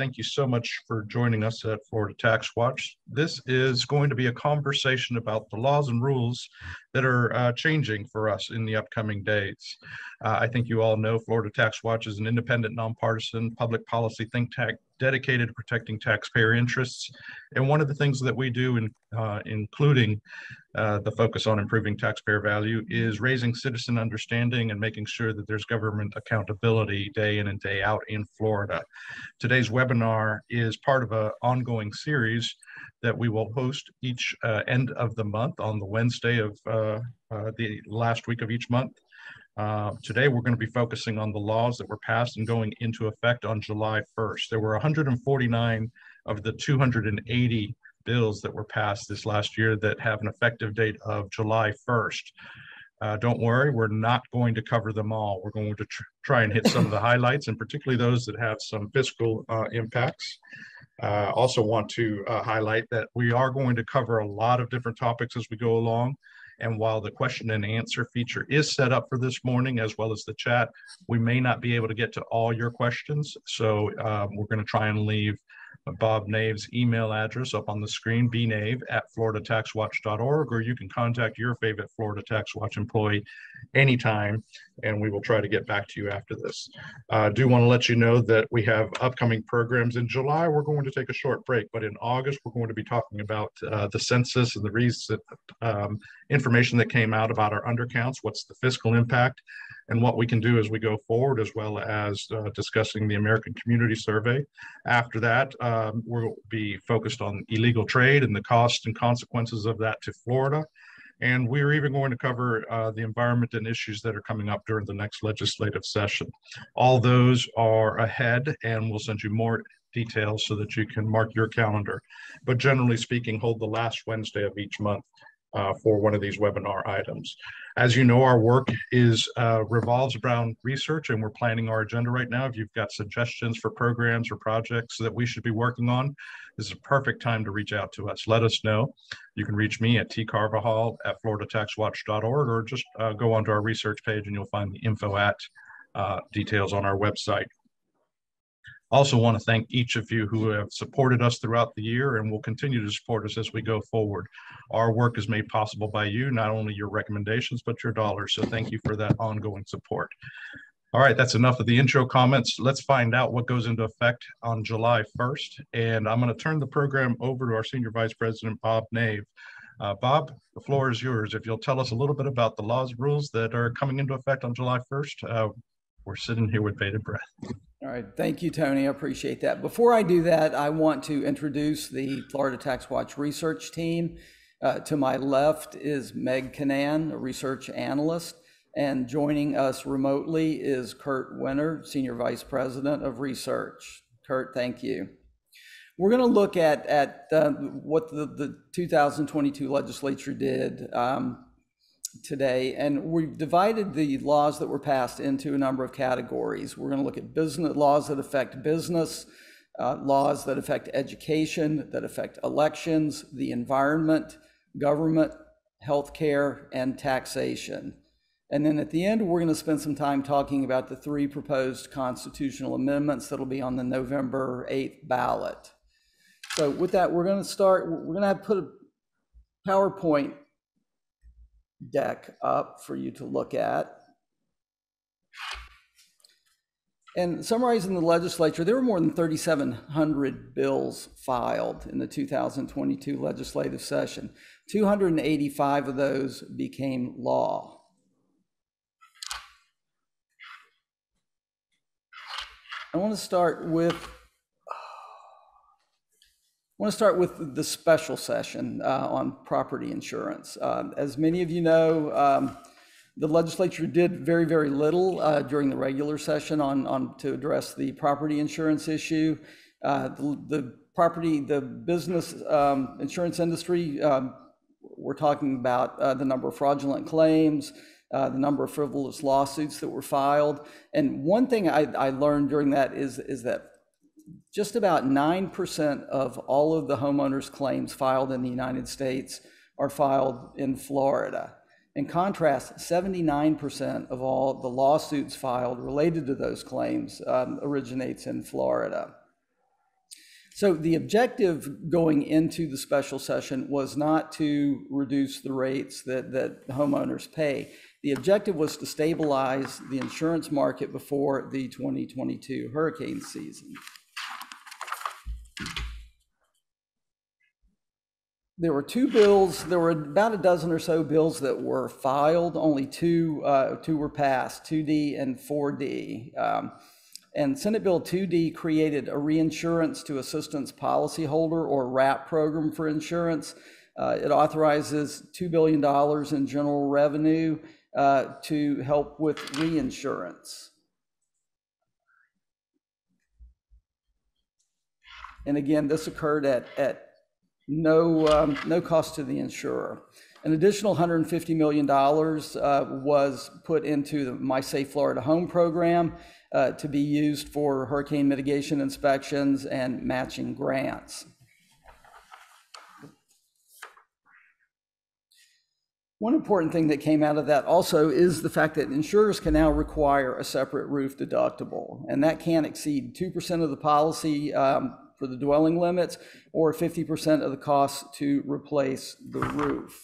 thank you so much for joining us at Florida Tax Watch. This is going to be a conversation about the laws and rules that are uh, changing for us in the upcoming days. Uh, I think you all know Florida Tax Watch is an independent, nonpartisan public policy think tank dedicated to protecting taxpayer interests. And one of the things that we do, in, uh, including uh, the focus on improving taxpayer value, is raising citizen understanding and making sure that there's government accountability day in and day out in Florida. Today's webinar is part of an ongoing series that we will host each uh, end of the month on the Wednesday of uh, uh, the last week of each month. Uh, today, we're going to be focusing on the laws that were passed and going into effect on July 1st. There were 149 of the 280 bills that were passed this last year that have an effective date of July 1st. Uh, don't worry, we're not going to cover them all. We're going to tr try and hit some of the highlights and particularly those that have some fiscal uh, impacts. Uh, also want to uh, highlight that we are going to cover a lot of different topics as we go along. And while the question and answer feature is set up for this morning, as well as the chat, we may not be able to get to all your questions. So um, we're going to try and leave Bob Nave's email address up on the screen, bnave at floridataxwatch.org, or you can contact your favorite Florida Tax Watch employee anytime, and we will try to get back to you after this. I uh, do want to let you know that we have upcoming programs. In July, we're going to take a short break, but in August, we're going to be talking about uh, the census and the recent um, information that came out about our undercounts, what's the fiscal impact, and what we can do as we go forward, as well as uh, discussing the American Community Survey. After that, um, we'll be focused on illegal trade and the costs and consequences of that to Florida. And we're even going to cover uh, the environment and issues that are coming up during the next legislative session. All those are ahead, and we'll send you more details so that you can mark your calendar. But generally speaking, hold the last Wednesday of each month uh, for one of these webinar items. As you know, our work is uh, revolves around research and we're planning our agenda right now. If you've got suggestions for programs or projects that we should be working on, this is a perfect time to reach out to us. Let us know. You can reach me at tcarvajal at floridataxwatch.org or just uh, go onto our research page and you'll find the info at uh, details on our website. Also want to thank each of you who have supported us throughout the year and will continue to support us as we go forward. Our work is made possible by you, not only your recommendations, but your dollars. So thank you for that ongoing support. All right, that's enough of the intro comments. Let's find out what goes into effect on July 1st. And I'm going to turn the program over to our Senior Vice President, Bob Nave. Uh, Bob, the floor is yours. If you'll tell us a little bit about the laws rules that are coming into effect on July 1st, uh, we're sitting here with bated breath. All right, thank you, Tony. I appreciate that. Before I do that, I want to introduce the Florida Tax Watch research team. Uh, to my left is Meg Canan, a research analyst, and joining us remotely is Kurt Wenner, Senior Vice President of Research. Kurt, thank you. We're going to look at, at uh, what the, the 2022 legislature did um, today, and we've divided the laws that were passed into a number of categories. We're going to look at business laws that affect business, uh, laws that affect education, that affect elections, the environment, government, healthcare, and taxation. And then at the end, we're going to spend some time talking about the three proposed constitutional amendments that'll be on the November 8th ballot. So with that, we're going to start, we're going to have put a PowerPoint deck up for you to look at. And summarizing the legislature, there were more than 3,700 bills filed in the 2022 legislative session. 285 of those became law. I want to start with I want to start with the special session uh, on property insurance. Uh, as many of you know, um, the legislature did very, very little uh, during the regular session on, on to address the property insurance issue. Uh, the, the, property, the business um, insurance industry, um, we're talking about uh, the number of fraudulent claims, uh, the number of frivolous lawsuits that were filed. And one thing I, I learned during that is, is that just about 9% of all of the homeowners' claims filed in the United States are filed in Florida. In contrast, 79% of all the lawsuits filed related to those claims um, originates in Florida. So the objective going into the special session was not to reduce the rates that, that homeowners pay. The objective was to stabilize the insurance market before the 2022 hurricane season. There were two bills, there were about a dozen or so bills that were filed, only two, uh, two were passed, 2D and 4D. Um, and Senate Bill 2D created a reinsurance to assistance policyholder or RAP program for insurance. Uh, it authorizes $2 billion in general revenue uh, to help with reinsurance. And again, this occurred at, at no, um, no cost to the insurer. An additional $150 million uh, was put into the My Safe Florida Home program uh, to be used for hurricane mitigation inspections and matching grants. One important thing that came out of that also is the fact that insurers can now require a separate roof deductible, and that can't exceed 2% of the policy um, for the dwelling limits or 50% of the cost to replace the roof.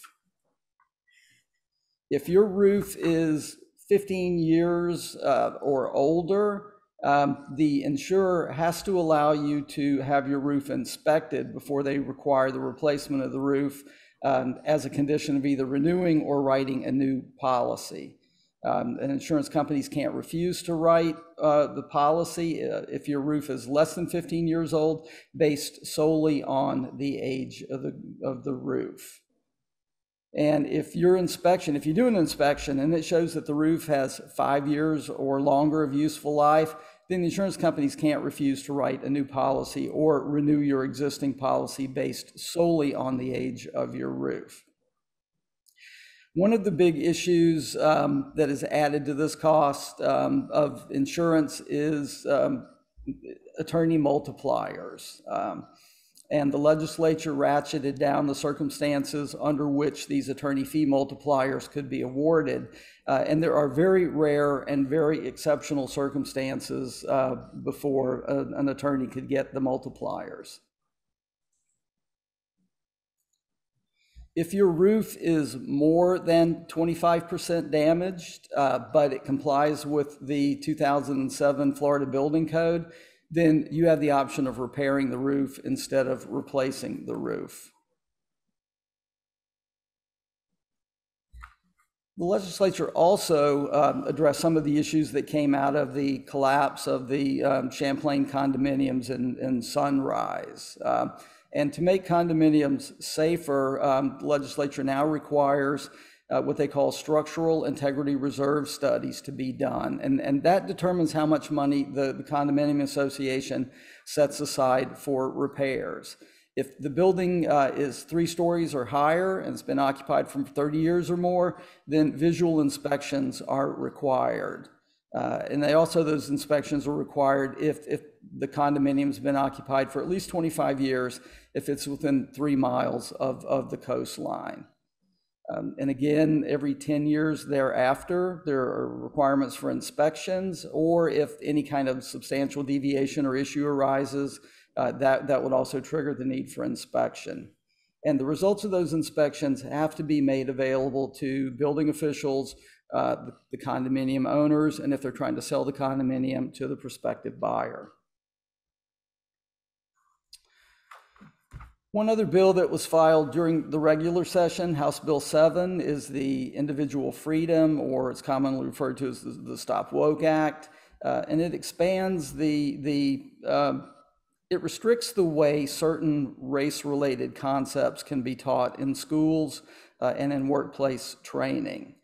If your roof is 15 years uh, or older, um, the insurer has to allow you to have your roof inspected before they require the replacement of the roof um, as a condition of either renewing or writing a new policy. Um, and insurance companies can't refuse to write uh, the policy uh, if your roof is less than 15 years old, based solely on the age of the, of the roof. And if your inspection, if you do an inspection and it shows that the roof has five years or longer of useful life, then the insurance companies can't refuse to write a new policy or renew your existing policy based solely on the age of your roof. One of the big issues um, that is added to this cost um, of insurance is um, attorney multipliers. Um, and the legislature ratcheted down the circumstances under which these attorney fee multipliers could be awarded. Uh, and there are very rare and very exceptional circumstances uh, before a, an attorney could get the multipliers. If your roof is more than 25% damaged, uh, but it complies with the 2007 Florida Building Code, then you have the option of repairing the roof instead of replacing the roof. The legislature also um, addressed some of the issues that came out of the collapse of the um, Champlain condominiums in, in Sunrise. Uh, and to make condominiums safer, um, the legislature now requires uh, what they call structural integrity reserve studies to be done. And, and that determines how much money the, the condominium association sets aside for repairs. If the building uh, is three stories or higher and it's been occupied for 30 years or more, then visual inspections are required. Uh, and they also, those inspections are required if, if the condominium's been occupied for at least 25 years, if it's within three miles of, of the coastline. Um, and again, every 10 years thereafter, there are requirements for inspections, or if any kind of substantial deviation or issue arises, uh, that, that would also trigger the need for inspection. And the results of those inspections have to be made available to building officials, uh, the, the condominium owners, and if they're trying to sell the condominium, to the prospective buyer. One other bill that was filed during the regular session, House Bill 7, is the Individual Freedom, or it's commonly referred to as the, the Stop Woke Act. Uh, and it expands the, the uh, it restricts the way certain race related concepts can be taught in schools uh, and in workplace training.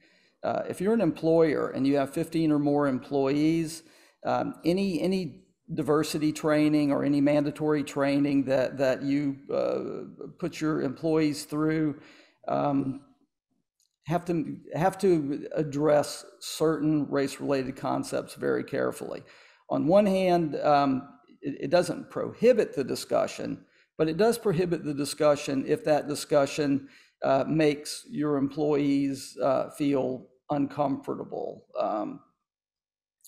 Uh, if you're an employer and you have 15 or more employees, um, any, any diversity training or any mandatory training that, that you uh, put your employees through um, have to have to address certain race-related concepts very carefully. On one hand, um, it, it, doesn't prohibit the discussion, but it does prohibit the discussion if that discussion uh, makes your employees uh, feel uncomfortable. Um,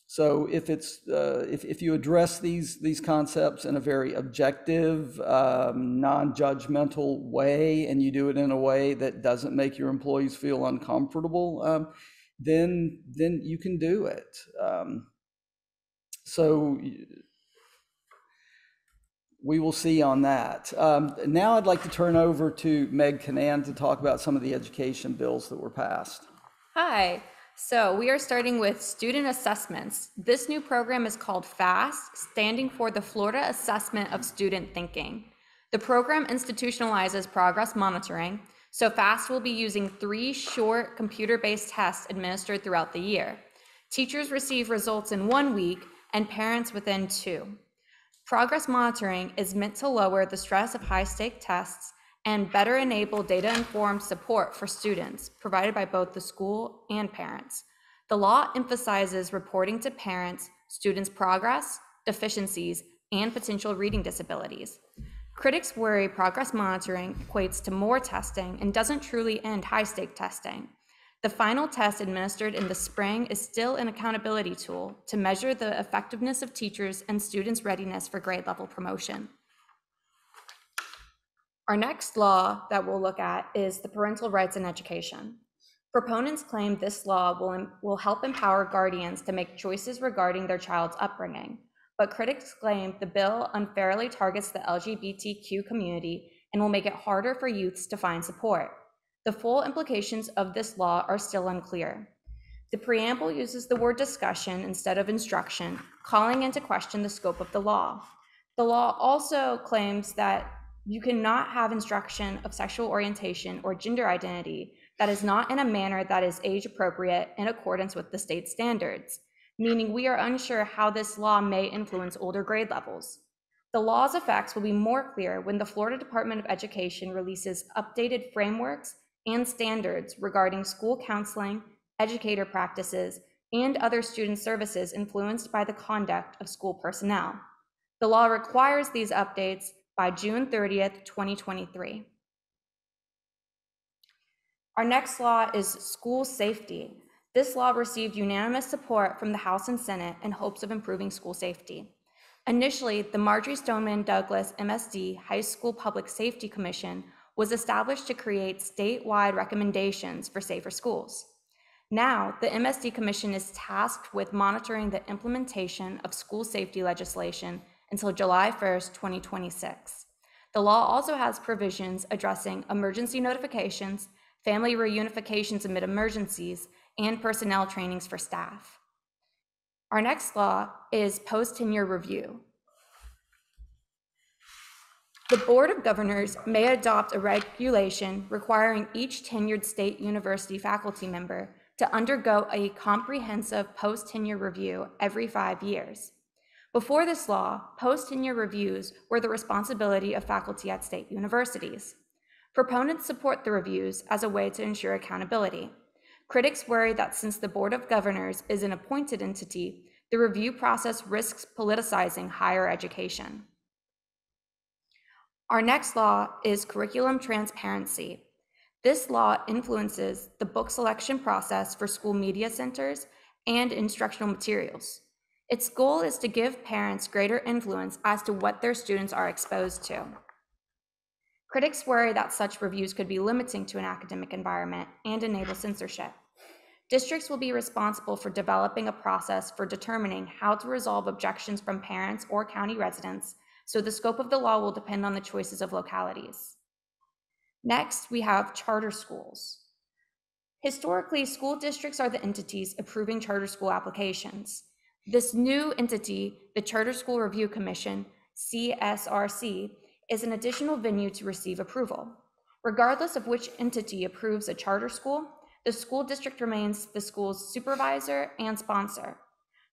So if it's uh, if, if you address these these concepts in a very objective, um, non-judgmental way, and you do it in a way that doesn't make your employees feel uncomfortable, um, then then you can do it. Um, so we will see on that. Um, now I'd like to turn over to Meg Canan to talk about some of the education bills that were passed. Hi. So we are starting with student assessments. This new program is called FAST, standing for the Florida Assessment of Student Thinking. The program institutionalizes progress monitoring, so FAST will be using three short computer-based tests administered throughout the year. Teachers receive results in one week and parents within two. Progress monitoring is meant to lower the stress of high stake tests and better enable data informed support for students provided by both the school and parents. The law emphasizes reporting to parents students' progress, deficiencies, and potential reading disabilities. Critics worry progress monitoring equates to more testing and doesn't truly end high stake testing. The final test administered in the spring is still an accountability tool to measure the effectiveness of teachers and students' readiness for grade level promotion. Our next law that we'll look at is the Parental Rights in Education. Proponents claim this law will, will help empower guardians to make choices regarding their child's upbringing, but critics claim the bill unfairly targets the LGBTQ community and will make it harder for youths to find support. The full implications of this law are still unclear. The preamble uses the word discussion instead of instruction, calling into question the scope of the law. The law also claims that you cannot have instruction of sexual orientation or gender identity that is not in a manner that is age appropriate in accordance with the state standards, meaning we are unsure how this law may influence older grade levels. The law's effects will be more clear when the Florida Department of Education releases updated frameworks and standards regarding school counseling, educator practices, and other student services influenced by the conduct of school personnel. The law requires these updates by June 30th, 2023. Our next law is school safety. This law received unanimous support from the House and Senate in hopes of improving school safety. Initially, the Marjory Stoneman Douglas MSD High School Public Safety Commission was established to create statewide recommendations for safer schools. Now, the MSD Commission is tasked with monitoring the implementation of school safety legislation until July 1st, 2026. The law also has provisions addressing emergency notifications, family reunifications amid emergencies, and personnel trainings for staff. Our next law is post tenure review. The Board of Governors may adopt a regulation requiring each tenured state university faculty member to undergo a comprehensive post tenure review every five years. Before this law, post tenure reviews were the responsibility of faculty at state universities. Proponents support the reviews as a way to ensure accountability. Critics worry that since the Board of Governors is an appointed entity, the review process risks politicizing higher education. Our next law is curriculum transparency. This law influences the book selection process for school media centers and instructional materials. Its goal is to give parents greater influence as to what their students are exposed to. Critics worry that such reviews could be limiting to an academic environment and enable censorship. Districts will be responsible for developing a process for determining how to resolve objections from parents or county residents so the scope of the law will depend on the choices of localities. Next, we have charter schools. Historically, school districts are the entities approving charter school applications. This new entity, the Charter School Review Commission, CSRC, is an additional venue to receive approval. Regardless of which entity approves a charter school, the school district remains the school's supervisor and sponsor.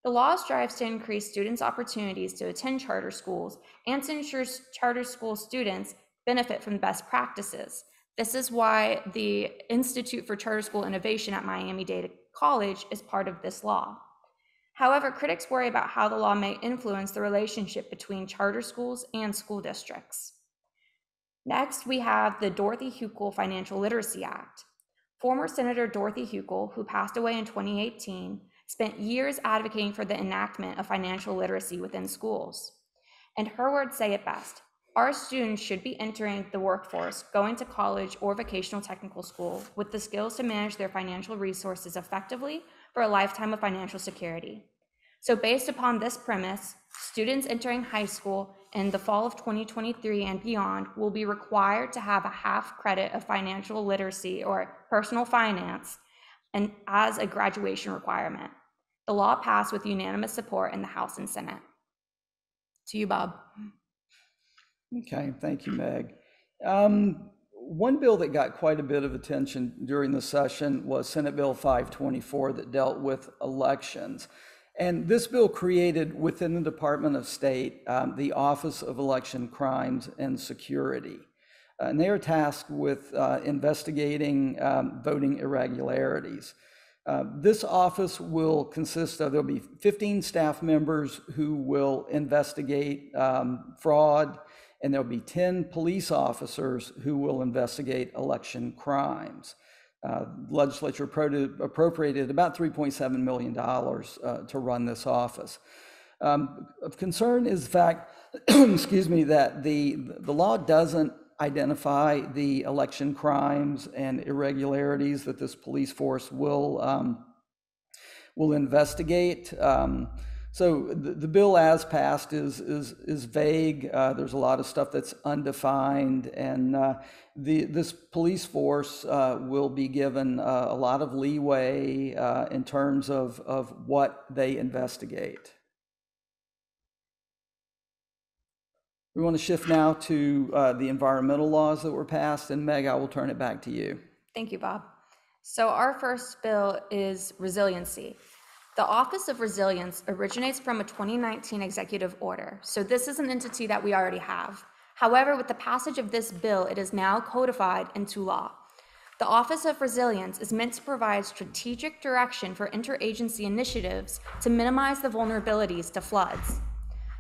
The law strives to increase students' opportunities to attend charter schools and to ensure charter school students benefit from best practices. This is why the Institute for Charter School Innovation at Miami Dade College is part of this law. However, critics worry about how the law may influence the relationship between charter schools and school districts. Next, we have the Dorothy Hukill Financial Literacy Act. Former Senator Dorothy Hukill, who passed away in 2018, spent years advocating for the enactment of financial literacy within schools. And her words say it best our students should be entering the workforce, going to college or vocational technical school with the skills to manage their financial resources effectively for a lifetime of financial security. So, based upon this premise, students entering high school in the fall of 2023 and beyond will be required to have a half credit of financial literacy or personal finance and as a graduation requirement. The law passed with unanimous support in the House and Senate. To you, Bob. Okay, thank you, Meg. Um, one bill that got quite a bit of attention during the session was Senate Bill 524 that dealt with elections. And this bill created within the Department of State um, the Office of Election Crimes and Security. Uh, and they are tasked with uh, investigating um, voting irregularities. Uh, this office will consist of, there'll be 15 staff members who will investigate um, fraud, and there'll be 10 police officers who will investigate election crimes. Uh, legislature appropriated about $3.7 million uh, to run this office. Um, of concern is the fact, excuse me, that the, the law doesn't identify the election crimes and irregularities that this police force will, um, will investigate. Um, so the, the bill as passed is, is, is vague. Uh, there's a lot of stuff that's undefined, and uh, the, this police force uh, will be given uh, a lot of leeway uh, in terms of, of what they investigate. We want to shift now to uh, the environmental laws that were passed, and Meg, I will turn it back to you. Thank you, Bob. So our first bill is resiliency. The Office of Resilience originates from a 2019 executive order, so this is an entity that we already have. However, with the passage of this bill, it is now codified into law. The Office of Resilience is meant to provide strategic direction for interagency initiatives to minimize the vulnerabilities to floods.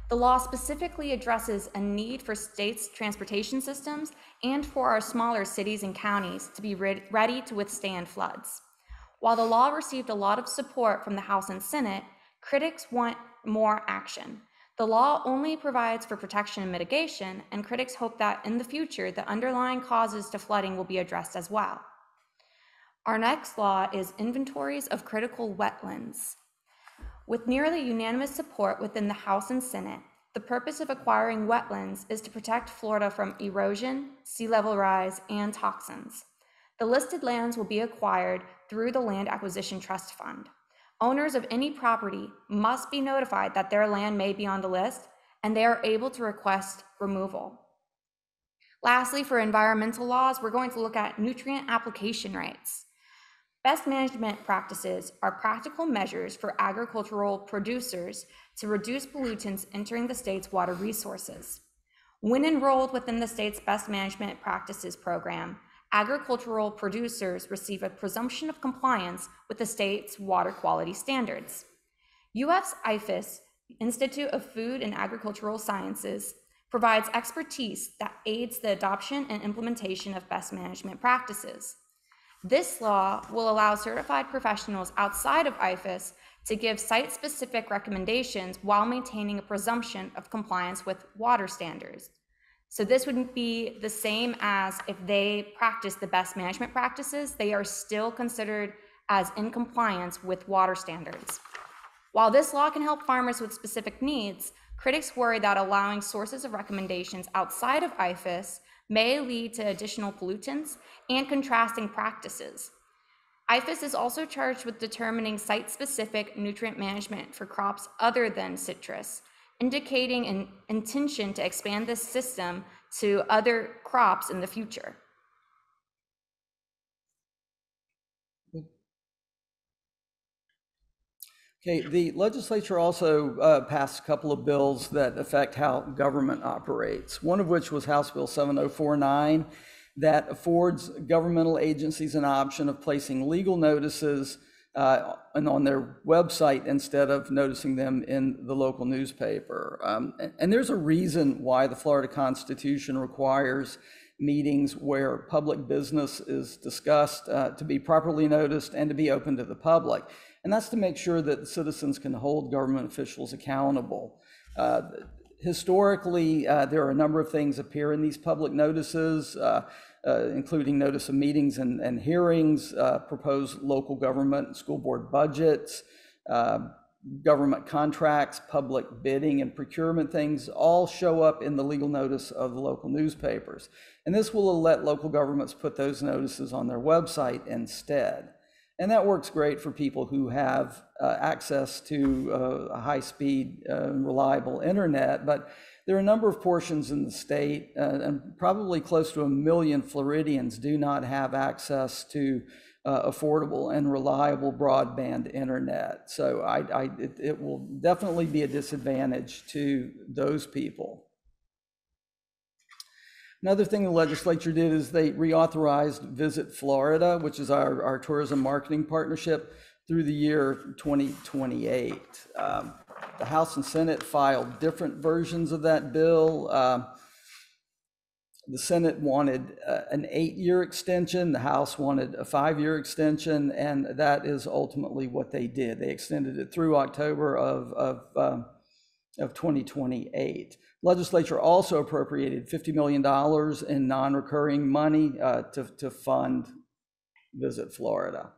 The law specifically addresses a need for states' transportation systems and for our smaller cities and counties to be ready to withstand floods. While the law received a lot of support from the House and Senate, critics want more action. The law only provides for protection and mitigation, and critics hope that in the future, the underlying causes to flooding will be addressed as well. Our next law is inventories of critical wetlands. With nearly unanimous support within the House and Senate, the purpose of acquiring wetlands is to protect Florida from erosion, sea level rise, and toxins. The listed lands will be acquired through the Land Acquisition Trust Fund. Owners of any property must be notified that their land may be on the list and they are able to request removal. Lastly, for environmental laws, we're going to look at nutrient application rights. Best management practices are practical measures for agricultural producers to reduce pollutants entering the state's water resources. When enrolled within the state's best management practices program, agricultural producers receive a presumption of compliance with the state's water quality standards. UF's IFAS, Institute of Food and Agricultural Sciences, provides expertise that aids the adoption and implementation of best management practices. This law will allow certified professionals outside of IFAS to give site specific recommendations while maintaining a presumption of compliance with water standards. So this would be the same as if they practice the best management practices, they are still considered as in compliance with water standards. While this law can help farmers with specific needs, critics worry that allowing sources of recommendations outside of IFAS may lead to additional pollutants and contrasting practices. IFAS is also charged with determining site specific nutrient management for crops other than citrus, indicating an intention to expand this system to other crops in the future. Okay, the legislature also uh, passed a couple of bills that affect how government operates, one of which was House Bill 7049 that affords governmental agencies an option of placing legal notices uh, and on their website instead of noticing them in the local newspaper. Um, and, and there's a reason why the Florida Constitution requires meetings where public business is discussed uh, to be properly noticed and to be open to the public. And that's to make sure that citizens can hold government officials accountable. Uh, historically, uh, there are a number of things appear in these public notices, uh, including notice of meetings and, and hearings, uh, proposed local government and school board budgets, government contracts, public bidding and procurement things all show up in the legal notice of the local newspapers. And this will let local governments put those notices on their website instead. And that works great for people who have uh, access to uh, a high speed, uh, reliable internet. But there are a number of portions in the state, uh, and probably close to a million Floridians do not have access to uh, affordable and reliable broadband internet. So I, I it, it will definitely be a disadvantage to those people. Another thing the legislature did is they reauthorized Visit Florida, which is our, our tourism marketing partnership, through the year 2028. Um, the House and Senate filed different versions of that bill. Uh, the Senate wanted uh, an eight-year extension, the House wanted a five-year extension, and that is ultimately what they did. They extended it through October of, of, um, of 2028. Legislature also appropriated $50 million in non-recurring money uh, to, to fund Visit Florida.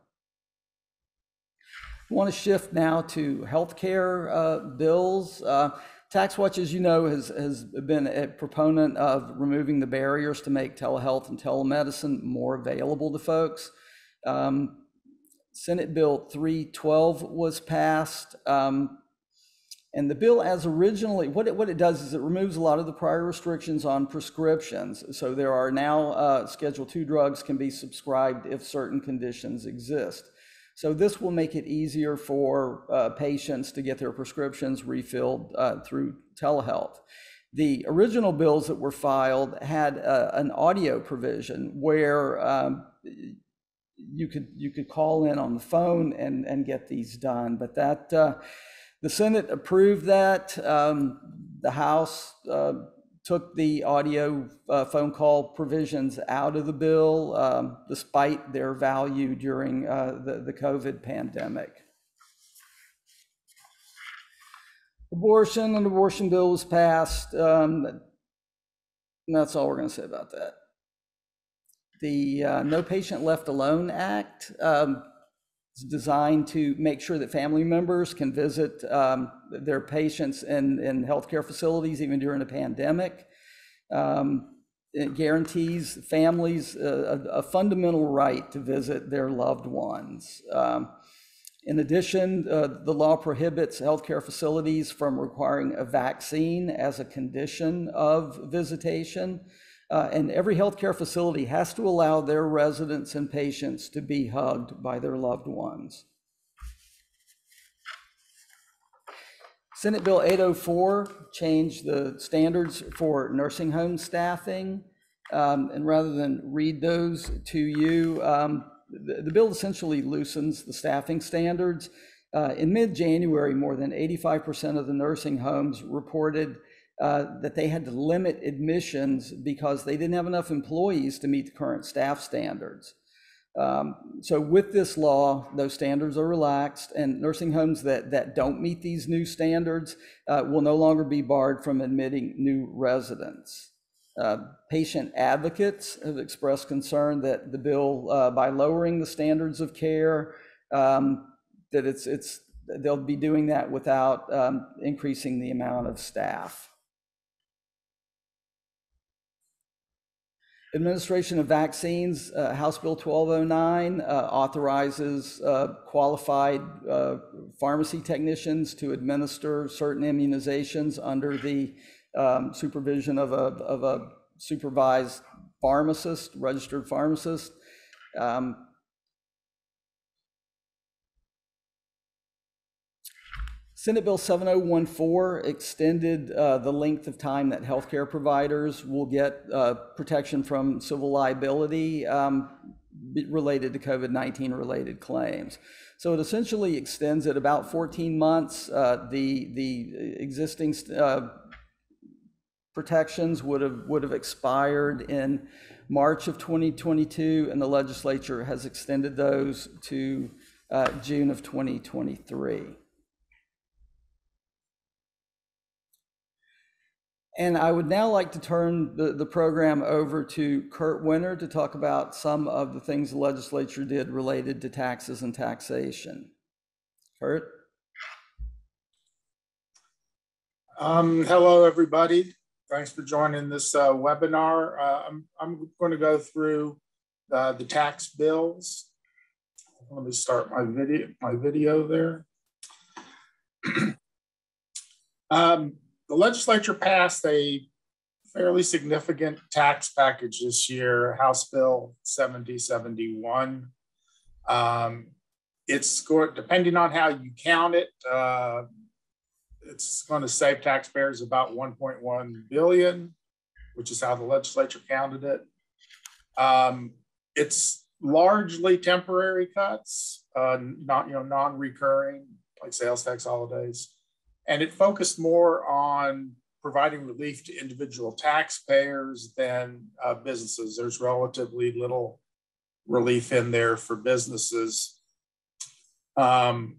Want to shift now to healthcare uh, bills. Uh, TaxWatch, as you know, has, has been a proponent of removing the barriers to make telehealth and telemedicine more available to folks. Um, Senate Bill 312 was passed. Um, and the bill as originally, what it, what it does is it removes a lot of the prior restrictions on prescriptions. So there are now uh, Schedule II drugs can be subscribed if certain conditions exist. So this will make it easier for uh, patients to get their prescriptions refilled uh, through telehealth. The original bills that were filed had uh, an audio provision where um, you could you could call in on the phone and and get these done, but that uh, the Senate approved that. Um, the House uh, took the audio uh, phone call provisions out of the bill, um, despite their value during uh, the, the COVID pandemic. Abortion, an abortion bill was passed. Um, and that's all we're going to say about that. The uh, No Patient Left Alone Act um, it's designed to make sure that family members can visit um, their patients in, in healthcare facilities even during a pandemic. Um, it guarantees families a, a, fundamental right to visit their loved ones. Um, in addition, uh, the law prohibits healthcare facilities from requiring a vaccine as a condition of visitation. Uh, and every healthcare facility has to allow their residents and patients to be hugged by their loved ones. Senate Bill 804 changed the standards for nursing home staffing. Um, and rather than read those to you, um, the, the, bill essentially loosens the staffing standards. Uh, in mid January, more than 85% of the nursing homes reported uh, that they had to limit admissions because they didn't have enough employees to meet the current staff standards. Um, so with this law, those standards are relaxed, and nursing homes that, that don't meet these new standards uh, will no longer be barred from admitting new residents. Uh, patient advocates have expressed concern that the bill, uh, by lowering the standards of care, um, that it's it's they'll be doing that without um, increasing the amount of staff. Administration of Vaccines, uh, House Bill 1209 uh, authorizes uh, qualified uh, pharmacy technicians to administer certain immunizations under the um, supervision of a, of a supervised pharmacist, registered pharmacist. Um, Senate Bill 7014 extended uh, the length of time that healthcare providers will get uh, protection from civil liability um, related to COVID 19 related claims. So it essentially extends it about 14 months. Uh, the, the existing uh, protections would have, would have expired in March of 2022, and the legislature has extended those to uh, June of 2023. And I would now like to turn the, the program over to Kurt Wenner to talk about some of the things the legislature did related to taxes and taxation. Kurt? Um, hello, everybody. Thanks for joining this uh, webinar. Uh, I'm, I'm going to go through uh, the tax bills. Let me start my video, my video there. um, the legislature passed a fairly significant tax package this year, House Bill 7071. Um, it's going, depending on how you count it, uh, it's going to save taxpayers about 1.1 billion, which is how the legislature counted it. Um, it's largely temporary cuts, uh, not you know non-recurring like sales tax holidays and it focused more on providing relief to individual taxpayers than uh, businesses. There's relatively little relief in there for businesses. Um,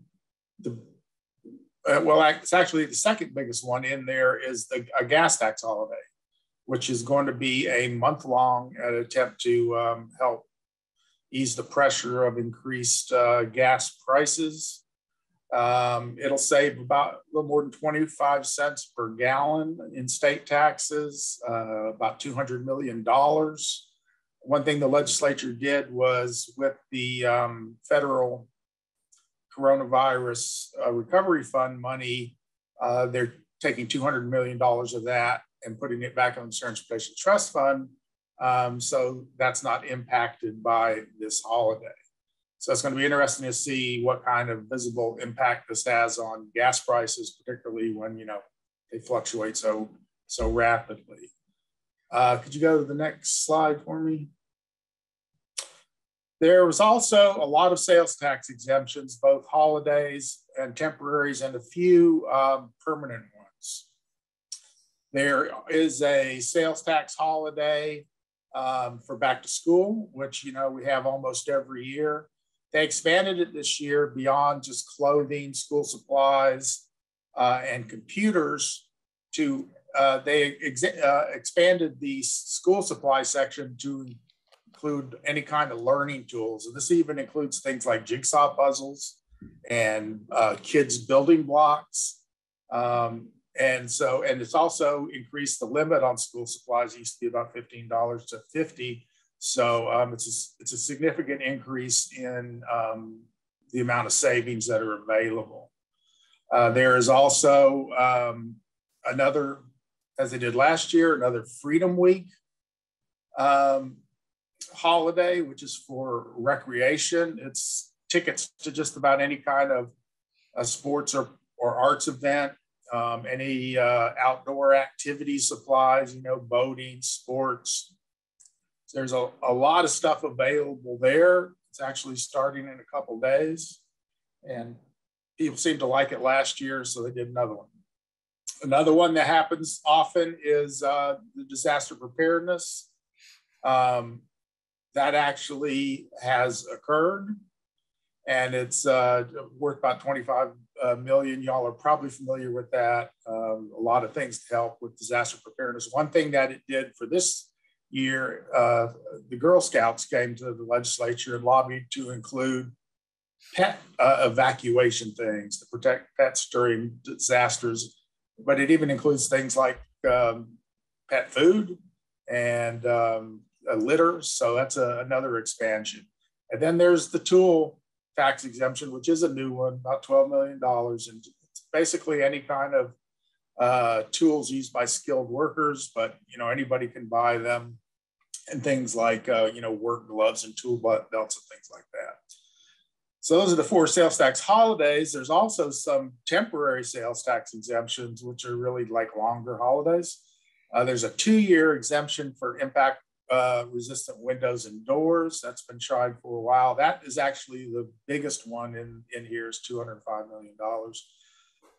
the, uh, well, it's actually the second biggest one in there is the, a gas tax holiday, which is going to be a month long attempt to um, help ease the pressure of increased uh, gas prices. Um, it'll save about a little more than 25 cents per gallon in state taxes, uh, about $200 million. One thing the legislature did was with the um, federal coronavirus uh, recovery fund money, uh, they're taking $200 million of that and putting it back on the Transportation Trust Fund. Um, so that's not impacted by this holiday. So it's going to be interesting to see what kind of visible impact this has on gas prices, particularly when you know they fluctuate so so rapidly. Uh, could you go to the next slide for me? There was also a lot of sales tax exemptions, both holidays and temporaries, and a few um, permanent ones. There is a sales tax holiday um, for back to school, which you know we have almost every year. They expanded it this year beyond just clothing, school supplies, uh, and computers to uh, they ex uh, expanded the school supply section to include any kind of learning tools. And this even includes things like jigsaw puzzles and uh, kids building blocks. Um, and so, and it's also increased the limit on school supplies. It used to be about $15 to 50 so um, it's, a, it's a significant increase in um, the amount of savings that are available. Uh, there is also um, another, as they did last year, another Freedom Week um, holiday, which is for recreation. It's tickets to just about any kind of a sports or, or arts event, um, any uh, outdoor activity supplies, you know, boating, sports, there's a, a lot of stuff available there. It's actually starting in a couple days. And people seemed to like it last year, so they did another one. Another one that happens often is uh, the disaster preparedness. Um, that actually has occurred, and it's uh, worth about 25 uh. Y'all are probably familiar with that. Um, a lot of things to help with disaster preparedness. One thing that it did for this year, uh, the Girl Scouts came to the legislature and lobbied to include pet uh, evacuation things to protect pets during disasters. But it even includes things like um, pet food and um, litter. So that's a, another expansion. And then there's the tool tax exemption, which is a new one, about $12 million. And basically any kind of uh, tools used by skilled workers, but you know anybody can buy them, and things like uh, you know work gloves and tool belts and things like that. So those are the four sales tax holidays. There's also some temporary sales tax exemptions, which are really like longer holidays. Uh, there's a two-year exemption for impact uh, resistant windows and doors. That's been tried for a while. That is actually the biggest one in, in here is $205 million.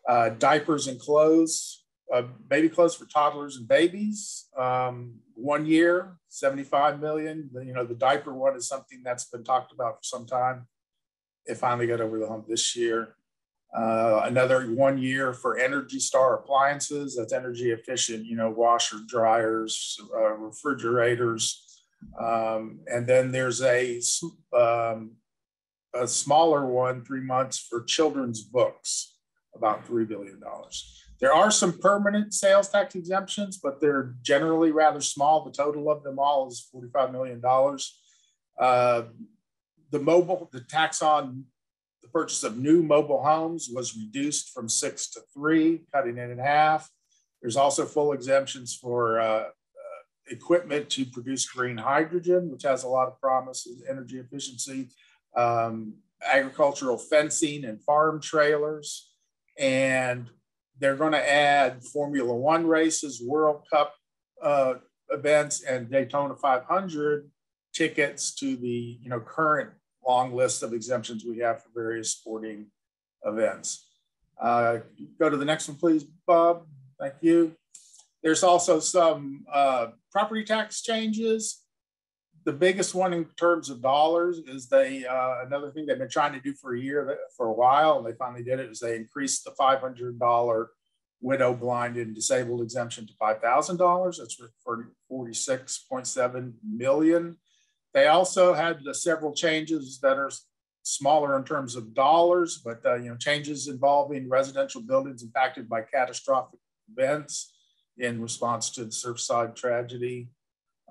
Uh, diapers and clothes uh, baby clothes for toddlers and babies. Um, one year, 75 million. You know, the diaper one is something that's been talked about for some time. It finally got over the hump this year. Uh, another one year for Energy Star appliances. That's energy efficient, you know, washer, dryers, uh, refrigerators. Um, and then there's a, um, a smaller one, three months for children's books, about $3 billion. There are some permanent sales tax exemptions, but they're generally rather small. The total of them all is $45 million. Uh, the mobile, the tax on the purchase of new mobile homes was reduced from six to three, cutting it in half. There's also full exemptions for uh, uh, equipment to produce green hydrogen, which has a lot of promise in energy efficiency, um, agricultural fencing and farm trailers. And they're going to add Formula One races, World Cup uh, events, and Daytona 500 tickets to the you know current long list of exemptions we have for various sporting events. Uh, go to the next one, please, Bob. Thank you. There's also some uh, property tax changes. The biggest one in terms of dollars is they uh, another thing they've been trying to do for a year for a while, and they finally did it. Is they increased the $500 widow, blind, and disabled exemption to $5,000. That's for 46.7 million. They also had uh, several changes that are smaller in terms of dollars, but uh, you know changes involving residential buildings impacted by catastrophic events in response to the Surfside tragedy.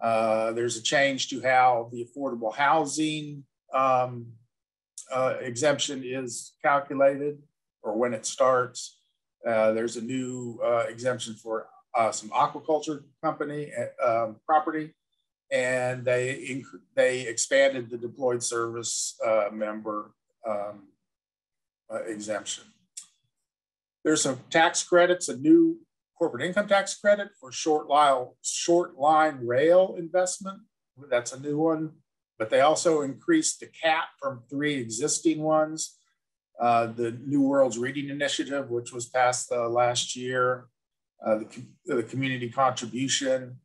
Uh, there's a change to how the affordable housing um, uh, exemption is calculated or when it starts. Uh, there's a new uh, exemption for some aquaculture company um, property and they they expanded the deployed service uh, member um, uh, exemption. There's some tax credits, a new corporate income tax credit for short line short line rail investment. That's a new one, but they also increased the cap from three existing ones. Uh, the New Worlds Reading Initiative, which was passed uh, last year, uh, the, the community contribution,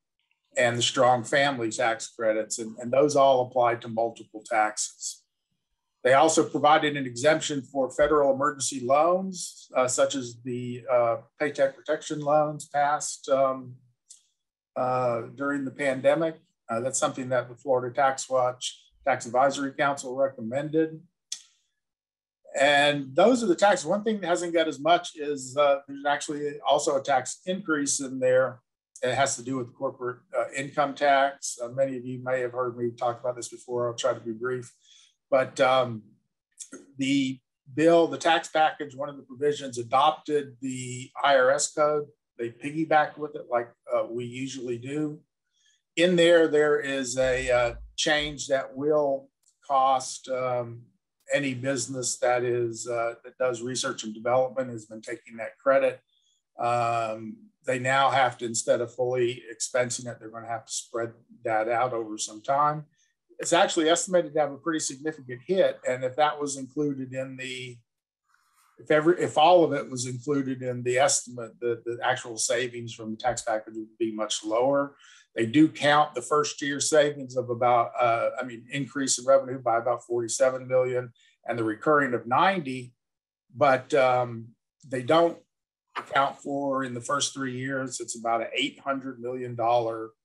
and the strong family tax credits, and, and those all applied to multiple taxes. They also provided an exemption for federal emergency loans, uh, such as the uh, Paycheck Protection loans passed um, uh, during the pandemic. Uh, that's something that the Florida Tax Watch Tax Advisory Council recommended. And those are the taxes. One thing that hasn't got as much is uh, there's actually also a tax increase in there it has to do with corporate uh, income tax. Many of you may have heard me talk about this before. I'll try to be brief. But um, the bill, the tax package, one of the provisions adopted the IRS code. They piggybacked with it like uh, we usually do. In there, there is a uh, change that will cost um, any business that is uh, that does research and development has been taking that credit. Um, they now have to, instead of fully expensing it, they're going to have to spread that out over some time. It's actually estimated to have a pretty significant hit. And if that was included in the, if every, if all of it was included in the estimate, the, the actual savings from the tax package would be much lower. They do count the first year savings of about, uh, I mean, increase in revenue by about 47 million and the recurring of 90, but um, they don't account for in the first three years, it's about an $800 million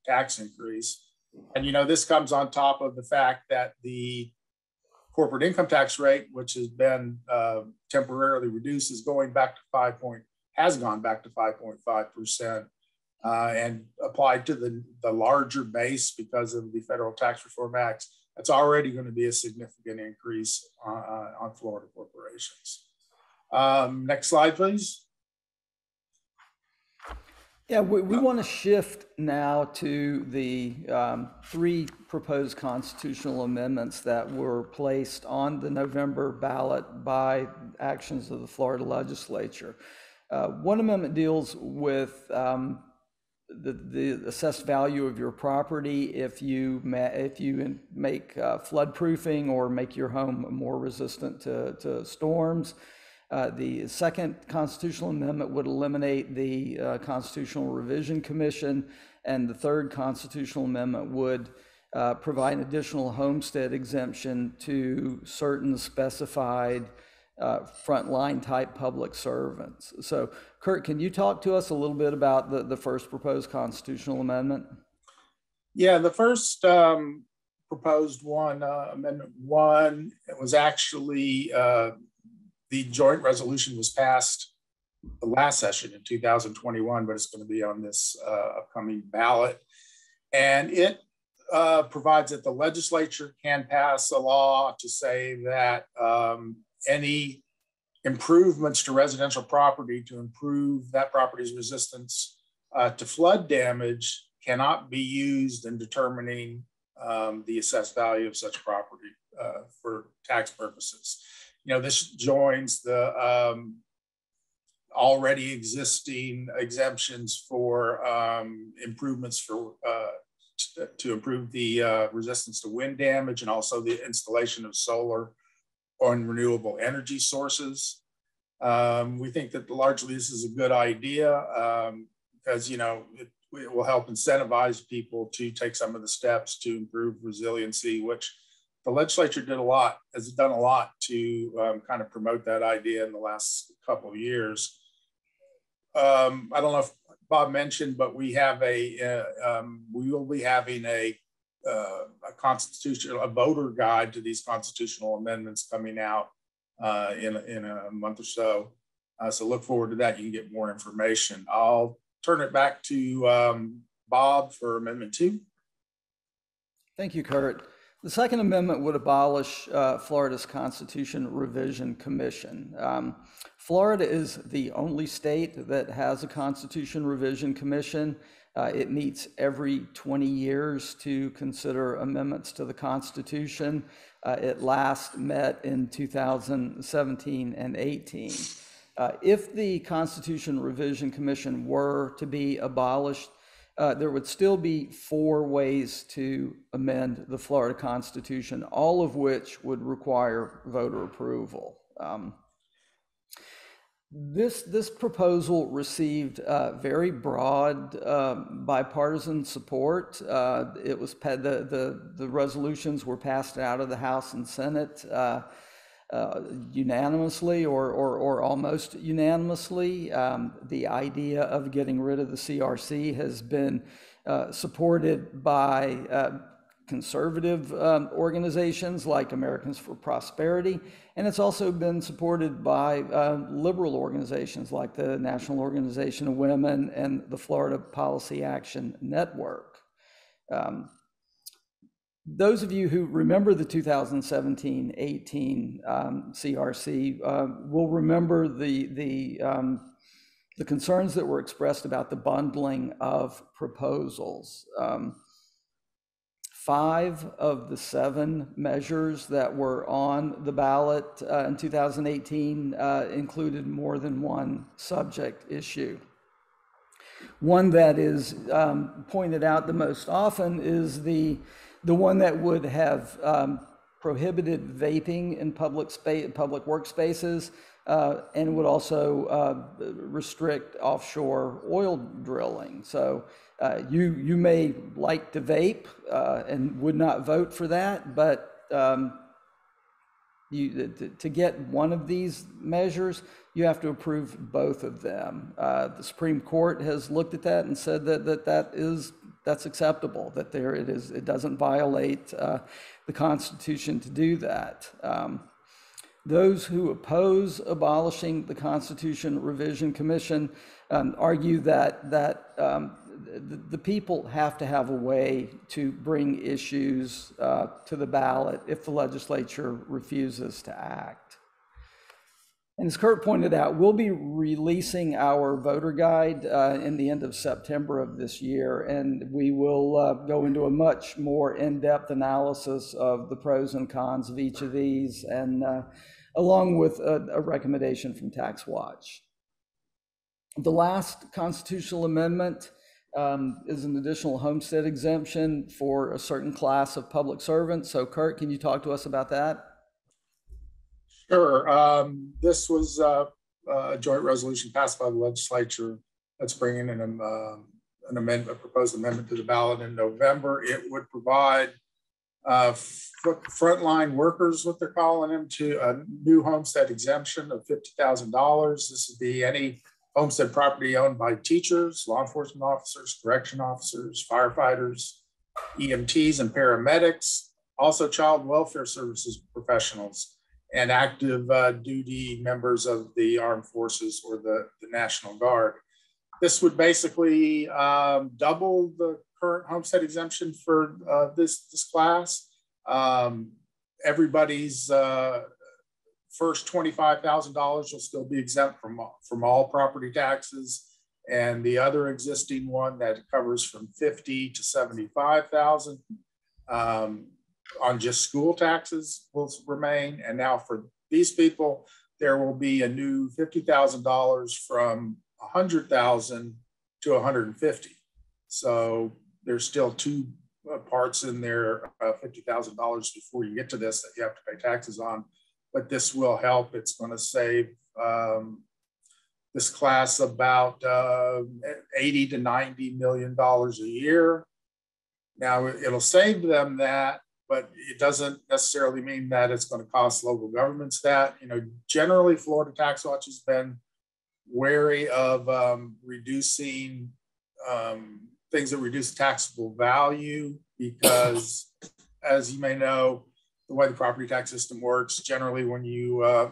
tax increase. And, you know, this comes on top of the fact that the corporate income tax rate, which has been uh, temporarily reduced, is going back to 5 point, has gone back to 5.5%. Uh, and applied to the, the larger base because of the Federal Tax Reform Act, that's already going to be a significant increase on, uh, on Florida corporations. Um, next slide, please. Yeah, we, we want to shift now to the um, three proposed constitutional amendments that were placed on the November ballot by actions of the Florida legislature. Uh, one amendment deals with um, the, the assessed value of your property if you ma- if you make uh, flood proofing or make your home more resistant to, to storms. Uh, The second constitutional amendment would eliminate the uh, Constitutional Revision Commission, and the third constitutional amendment would uh, provide an additional homestead exemption to certain specified uh, frontline type public servants. So Kurt, can you talk to us a little bit about the, the first proposed constitutional amendment? Yeah, the first um, proposed one, uh, Amendment One, it was actually, the joint resolution was passed the last session in 2021, but it's going to be on this uh, upcoming ballot. And it uh, provides that the legislature can pass a law to say that um, any improvements to residential property to improve that property's resistance uh, to flood damage cannot be used in determining um, the assessed value of such property uh, for tax purposes. You know, this joins the um, already existing exemptions for um, improvements for uh, to improve the uh, resistance to wind damage and also the installation of solar on renewable energy sources. Um, we think that largely this is a good idea um, because, you know, it, it, will help incentivize people to take some of the steps to improve resiliency, which the legislature did a lot, has done a lot to um, kind of promote that idea in the last couple of years. Um, I don't know if Bob mentioned, but we have a, uh, um, we will be having a uh, a constitutional, a voter guide to these constitutional amendments coming out uh, in, in a month or so. Uh, so look forward to that. You can get more information. I'll turn it back to um, Bob for Amendment 2. Thank you, Kurt. The Second Amendment would abolish uh, Florida's Constitution Revision Commission. Um, Florida is the only state that has a Constitution Revision Commission. Uh, it meets every 20 years to consider amendments to the Constitution. Uh, it last met in 2017 and 18. Uh, if the Constitution Revision Commission were to be abolished, uh, there would still be four ways to amend the Florida Constitution, all of which would require voter approval. Um, this, this proposal received uh, very broad uh, bipartisan support. Uh, it was the, the, the resolutions were passed out of the House and Senate uh, uh, unanimously or, or, or almost unanimously. Um, the idea of getting rid of the CRC has been uh, supported by conservative um, organizations like Americans for Prosperity, and it's also been supported by uh, liberal organizations like the National Organization of Women and the Florida Policy Action Network. Um, those of you who remember the 2017-18 um, CRC uh, will remember the, the, um, the concerns that were expressed about the bundling of proposals. Um, five of the seven measures that were on the ballot uh, in 2018 uh, included more than one subject issue. One that is um, pointed out the most often is the, the one that would have um, prohibited vaping in public, space, public workspaces uh, and would also uh, restrict offshore oil drilling. So uh, you, you may like to vape uh, and would not vote for that, but um, you, to, to, get one of these measures, you have to approve both of them. Uh, the Supreme Court has looked at that and said that that, that is that's acceptable. That there it is. It doesn't violate uh, the Constitution to do that. Um, those who oppose abolishing the Constitution Revision Commission um, argue that that um, the, the, people have to have a way to bring issues uh, to the ballot if the legislature refuses to act. And as Kurt pointed out, we'll be releasing our voter guide uh, in the end of September of this year, and we will uh, go into a much more in-depth analysis of the pros and cons of each of these, and uh, along with a, a recommendation from Tax Watch. The last constitutional amendment um, is an additional homestead exemption for a certain class of public servants. So Kurt, can you talk to us about that? Sure. Um, this was uh, a joint resolution passed by the legislature that's bringing an, um, an amendment, a proposed amendment to the ballot in November. It would provide uh, frontline workers, what they're calling them, to a new homestead exemption of $50,000. This would be any homestead property owned by teachers, law enforcement officers, correction officers, firefighters, EMTs and paramedics, also child welfare services professionals, and active uh, duty members of the armed forces or the, the National Guard. This would basically um, double the current homestead exemption for uh, this, this class. Um, everybody's uh, first $25,000 will still be exempt from, from all property taxes. And the other existing one that covers from 50 to 75,000 um, on just school taxes will remain. And now for these people, there will be a new $50,000 from 100,000 to 150. So there's still two uh, parts in there, uh, $50,000 before you get to this that you have to pay taxes on. But this will help. It's going to save um, this class about uh, 80 to 90 million dollars a year. Now it'll save them that, but it doesn't necessarily mean that it's going to cost local governments that. You know, generally Florida Tax Watch has been wary of um, reducing um, things that reduce taxable value because, as you may know, the way the property tax system works, generally when you uh,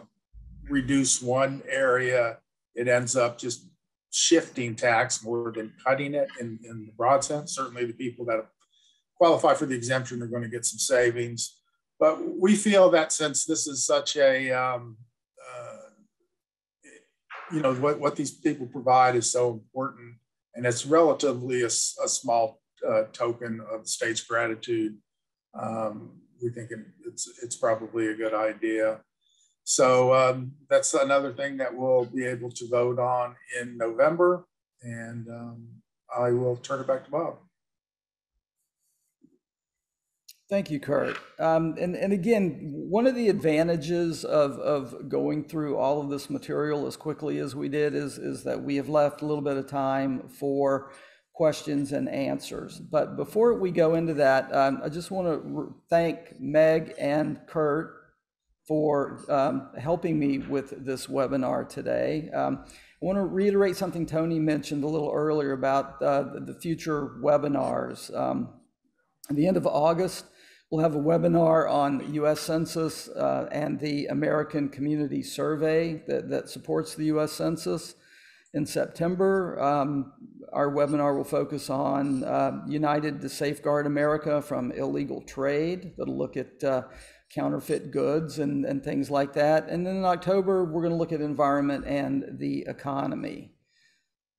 reduce one area, it ends up just shifting tax more than cutting it in, in the broad sense. Certainly the people that qualify for the exemption are going to get some savings. But we feel that since this is such a, um, uh, you know, what, what these people provide is so important and it's relatively a, a small uh, token of the state's gratitude. Um, we think it's, it's probably a good idea. So um, that's another thing that we'll be able to vote on in November. And um, I will turn it back to Bob. Thank you, Kurt. Um, and, and again, one of the advantages of, of going through all of this material as quickly as we did is, is that we have left a little bit of time for questions and answers. But before we go into that, um, I just want to thank Meg and Kurt for um, helping me with this webinar today. Um, I want to reiterate something Tony mentioned a little earlier about uh, the future webinars. Um, at the end of August, we'll have a webinar on U.S. Census uh, and the American Community Survey that, that supports the U.S. Census. In September, um, our webinar will focus on uh, United to Safeguard America from Illegal Trade. That'll look at uh, counterfeit goods and, and things like that. And then in October, we're going to look at environment and the economy.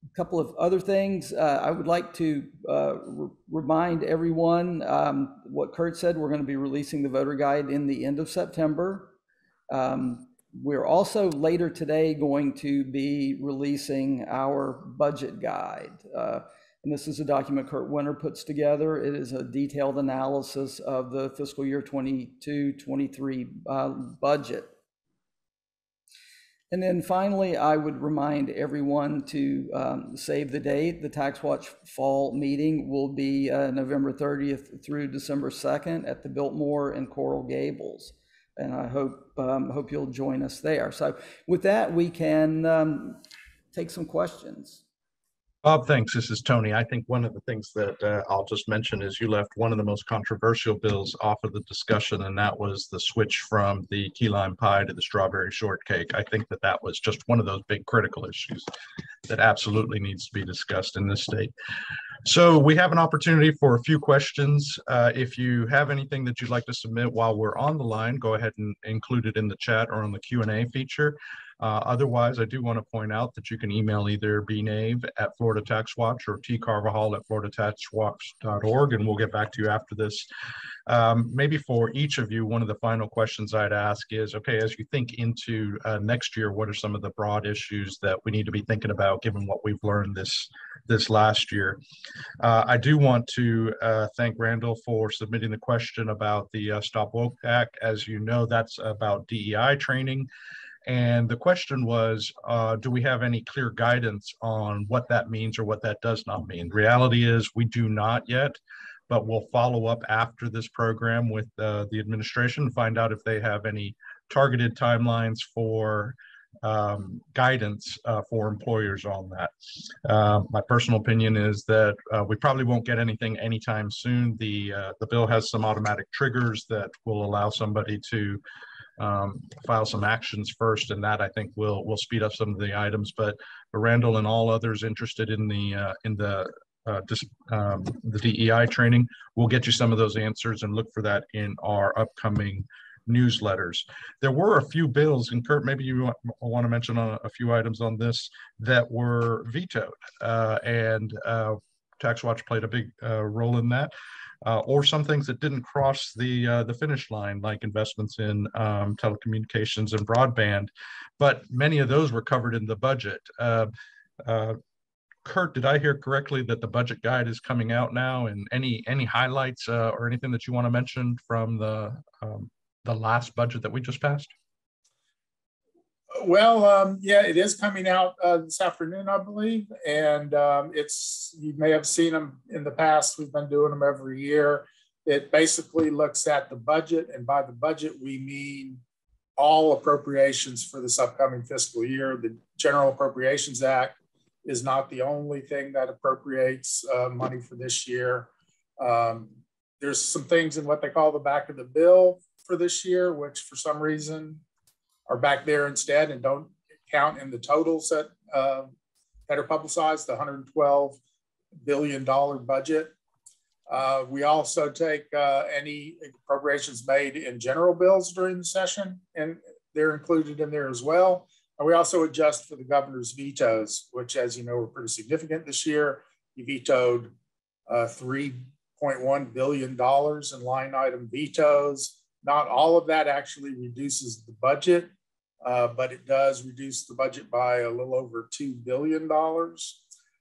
A couple of other things uh, I would like to uh, re- remind everyone um, what Kurt said. We're going to be releasing the voter guide in the end of September. Um, we're also later today going to be releasing our budget guide. Uh, and this is a document Kurt Wenner puts together. It is a detailed analysis of the fiscal year 22 23 uh, budget. And then finally, I would remind everyone to um, save the date. The Tax Watch Fall meeting will be uh, November 30th through December 2nd at the Biltmore in Coral Gables. And I hope, um, hope you'll join us there. So, with that, we can um, take some questions. Bob, thanks. This is Tony. I think one of the things that uh, I'll just mention is you left one of the most controversial bills off of the discussion, and that was the switch from the key lime pie to the strawberry shortcake. I think that that was just one of those big critical issues that absolutely needs to be discussed in this state. So we have an opportunity for a few questions. Uh, if you have anything that you'd like to submit while we're on the line, go ahead and include it in the chat or on the Q&A feature. Uh, otherwise, I do want to point out that you can email either bnave at Florida Tax Watch or tcarvajal at floridataxwatch.org, and we'll get back to you after this. Um, maybe for each of you, one of the final questions I'd ask is, okay, as you think into uh, next year, what are some of the broad issues that we need to be thinking about given what we've learned this this last year? Uh, I do want to uh, thank Randall for submitting the question about the uh, Stop Woke Act. As you know, that's about DEI training. And the question was, uh, do we have any clear guidance on what that means or what that does not mean? Reality is we do not yet but we'll follow up after this program with uh, the administration, find out if they have any targeted timelines for um, guidance uh, for employers on that. Uh, my personal opinion is that uh, we probably won't get anything anytime soon. The uh, the bill has some automatic triggers that will allow somebody to um, file some actions first, and that I think will will speed up some of the items. But, Randall and all others interested in the uh, in the uh, dis, um, the DEI training. We'll get you some of those answers and look for that in our upcoming newsletters. There were a few bills, and Kurt, maybe you want, want to mention a, a, few items on this that were vetoed, uh, and uh, Tax Watch played a big uh, role in that. Uh, or some things that didn't cross the uh, the finish line, like investments in um, telecommunications and broadband, but many of those were covered in the budget. Uh, Kurt, did I hear correctly that the budget guide is coming out now? And any any highlights uh, or anything that you want to mention from the um, the last budget that we just passed? Well, um, yeah, it is coming out uh, this afternoon, I believe, and um, it's you may have seen them in the past. We've been doing them every year. It basically looks at the budget, and by the budget we mean all appropriations for this upcoming fiscal year. The General Appropriations Act is not the only thing that appropriates uh, money for this year. Um, there's some things in what they call the back of the bill for this year, which for some reason are back there instead and don't count in the totals that, uh, that are publicized, the 112 billion dollar budget. Uh, we also take uh, any appropriations made in general bills during the session, and they're included in there as well. And we also adjust for the governor's vetoes, which, as you know, were pretty significant this year. He vetoed uh, $3.1 billion in line item vetoes. Not all of that actually reduces the budget, uh, but it does reduce the budget by a little over $2 billion.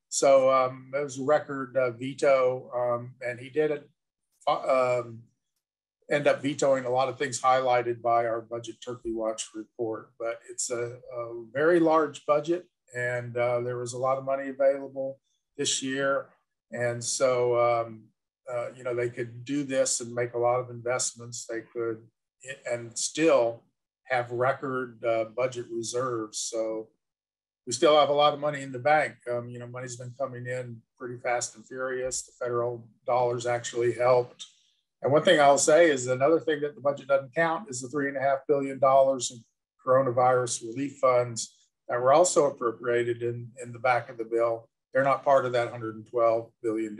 So um, it was a record uh, veto, um, and he did um, end up vetoing a lot of things highlighted by our budget turkey watch report. But it's a, a very large budget, and uh, there was a lot of money available this year. And so, um, uh, you know, they could do this and make a lot of investments. They could, and still have record uh, budget reserves. So we still have a lot of money in the bank. Um, you know, money's been coming in pretty fast and furious. The federal dollars actually helped and one thing I'll say is another thing that the budget doesn't count is the three and a half billion dollars in coronavirus relief funds that were also appropriated in, in the back of the bill. They're not part of that $112 billion.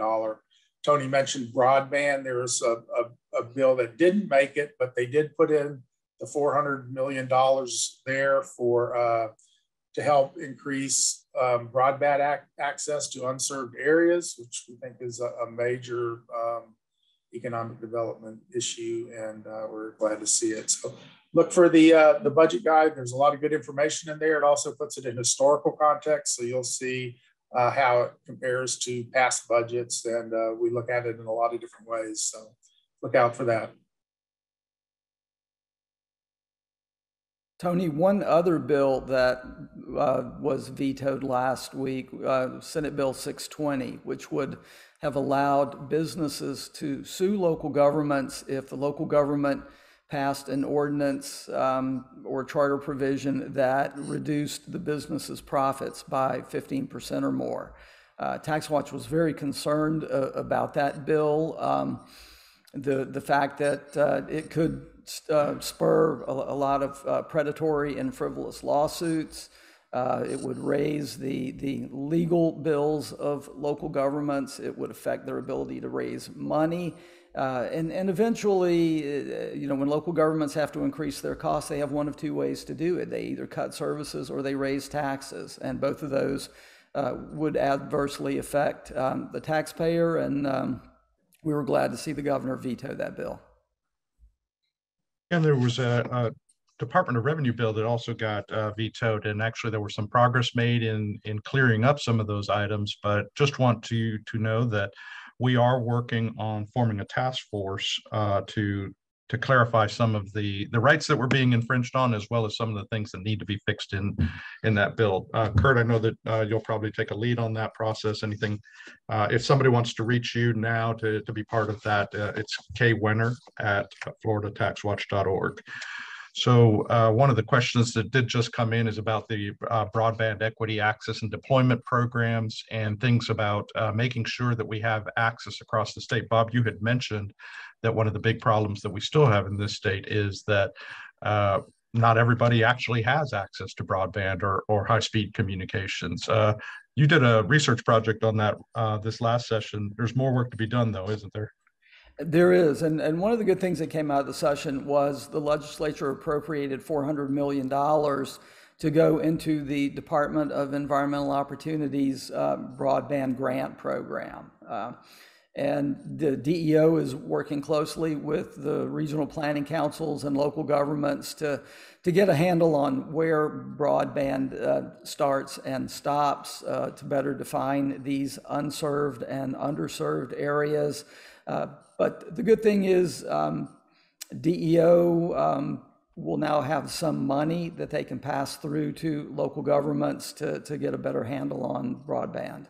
Tony mentioned broadband. There was a, a, a bill that didn't make it, but they did put in the $400 million there for uh, to help increase um, broadband ac access to unserved areas, which we think is a, a major um, economic development issue, and uh, we're glad to see it. So look for the uh, the budget guide. There's a lot of good information in there. It also puts it in historical context, so you'll see uh, how it compares to past budgets, and uh, we look at it in a lot of different ways. So look out for that. Tony, one other bill that uh, was vetoed last week, uh, Senate Bill 620, which would have allowed businesses to sue local governments if the local government passed an ordinance um, or charter provision that reduced the business's profits by 15% or more. Uh, Tax Watch was very concerned uh, about that bill. Um, the, the fact that uh, it could uh, spur a, a, lot of uh, predatory and frivolous lawsuits. Uh, it would raise the, the legal bills of local governments. It would affect their ability to raise money. Uh, and, and eventually, uh, you know, when local governments have to increase their costs, they have one of two ways to do it. They either cut services or they raise taxes. And both of those uh, would adversely affect um, the taxpayer. And um, we were glad to see the governor veto that bill. And there was a, a Department of Revenue bill that also got uh, vetoed, and actually there was some progress made in in clearing up some of those items. But just want to to know that we are working on forming a task force uh, to to clarify some of the the rights that were being infringed on, as well as some of the things that need to be fixed in in that bill. Uh, Kurt, I know that uh, you'll probably take a lead on that process. Anything, uh, if somebody wants to reach you now to to be part of that, uh, it's Kay Wenner at FloridaTaxWatch.org. So uh, one of the questions that did just come in is about the uh, broadband equity access and deployment programs and things about uh, making sure that we have access across the state. Bob, you had mentioned that one of the big problems that we still have in this state is that uh, not everybody actually has access to broadband or, or high-speed communications. Uh, you did a research project on that uh, this last session. There's more work to be done though, isn't there? There is. And, and one of the good things that came out of the session was the legislature appropriated $400 million to go into the Department of Environmental Opportunities uh, broadband grant program. Uh, and the DEO is working closely with the regional planning councils and local governments to, to get a handle on where broadband uh, starts and stops uh, to better define these unserved and underserved areas. Uh, but the good thing is um, DEO um, will now have some money that they can pass through to local governments to, to get a better handle on broadband.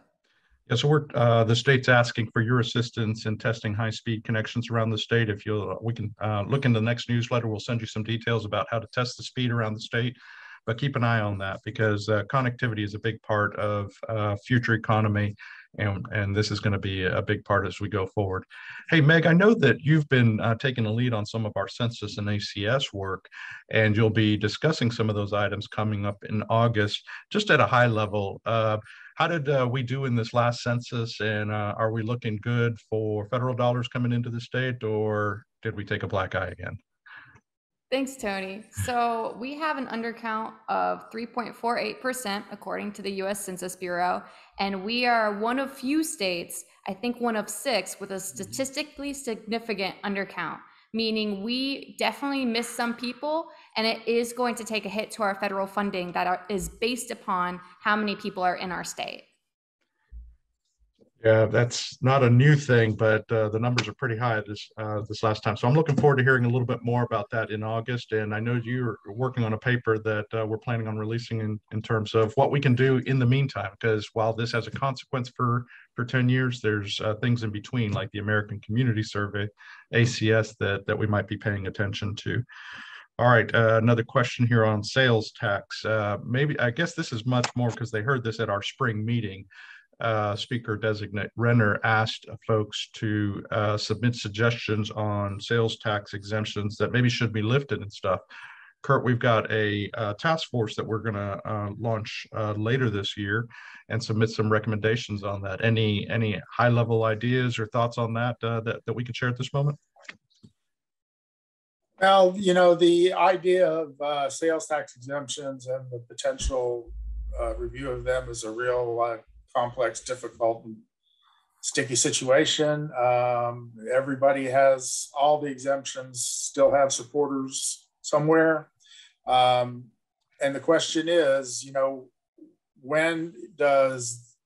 Yeah, so we're uh, the state's asking for your assistance in testing high-speed connections around the state. If you'll, we can uh, look in the next newsletter. We'll send you some details about how to test the speed around the state. But keep an eye on that because uh, connectivity is a big part of uh, future economy and and this is going to be a big part as we go forward. Hey, Meg, I know that you've been uh, taking a lead on some of our census and ACS work, and you'll be discussing some of those items coming up in August. Just at a high level, uh, how did uh, we do in this last census, and uh, are we looking good for federal dollars coming into the state, or did we take a black eye again? Thanks, Tony. So we have an undercount of 3.48% according to the US Census Bureau. And we are one of few states, I think one of six, with a statistically significant undercount, meaning we definitely miss some people. And it is going to take a hit to our federal funding that are, is based upon how many people are in our state. Yeah, that's not a new thing, but uh, the numbers are pretty high this uh, this last time. So I'm looking forward to hearing a little bit more about that in August. And I know you're working on a paper that uh, we're planning on releasing in, in terms of what we can do in the meantime. Because while this has a consequence for for 10 years, there's uh, things in between, like the American Community Survey, ACS, that that we might be paying attention to. All right, uh, another question here on sales tax. Uh, maybe I guess this is much more because they heard this at our spring meeting uh, Speaker designate Renner asked folks to uh, submit suggestions on sales tax exemptions that maybe should be lifted and stuff. Kurt, we've got a, a task force that we're going to uh, launch uh, later this year and submit some recommendations on that. Any any high level ideas or thoughts on that uh, that that we could share at this moment? Well, you know, the idea of uh, sales tax exemptions and the potential review of them is a real complex, difficult, and sticky situation. Um, everybody has all the exemptions, still have supporters somewhere. Um, and the question is, you know, when does